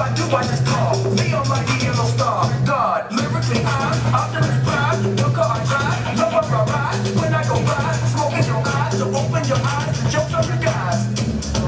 I do, I just call. The almighty yellow star. God, lyrically, I'm optimist pride. Look how I ride, no where I ride. When I go by, smoking your eyes. to open your eyes. The joke's on the guys.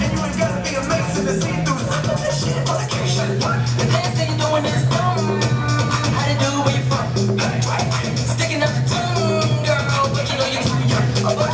And you ain't gotta be amazing to see through some of this shit. But I can't shut it down. The last thing you're doing is dumb. How to do where you from. Sticking up the tune, girl. But you know you're too young.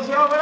波，judges judges judges